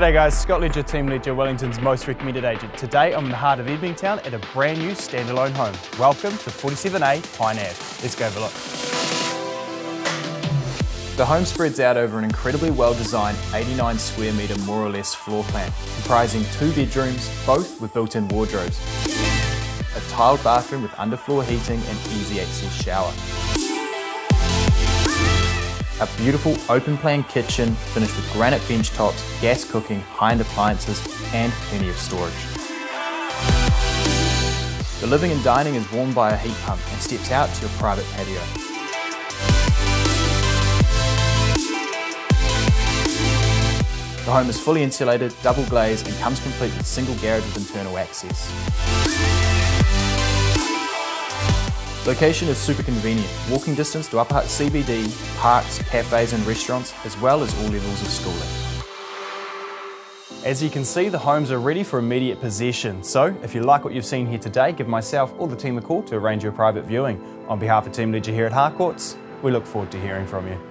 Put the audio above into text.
G'day guys, Scott Ledger, Team Ledger, Wellington's most recommended agent. Today I'm in the heart of Ebdentown at a brand new standalone home. Welcome to 47A Pine Ave. Let's go have a look. The home spreads out over an incredibly well designed 89 square metre more or less floor plan, comprising two bedrooms, both with built in wardrobes, a tiled bathroom with underfloor heating and easy access shower a beautiful open plan kitchen finished with granite bench tops, gas cooking, high-end appliances and plenty of storage. The living and dining is warmed by a heat pump and steps out to your private patio. The home is fully insulated, double glazed and comes complete with single garage with internal access. Location is super convenient, walking distance to Upper Hutt CBD, parks, cafes and restaurants, as well as all levels of schooling. As you can see, the homes are ready for immediate possession. So if you like what you've seen here today, give myself or the team a call to arrange your private viewing. On behalf of Team Ledger here at Harcourts, we look forward to hearing from you.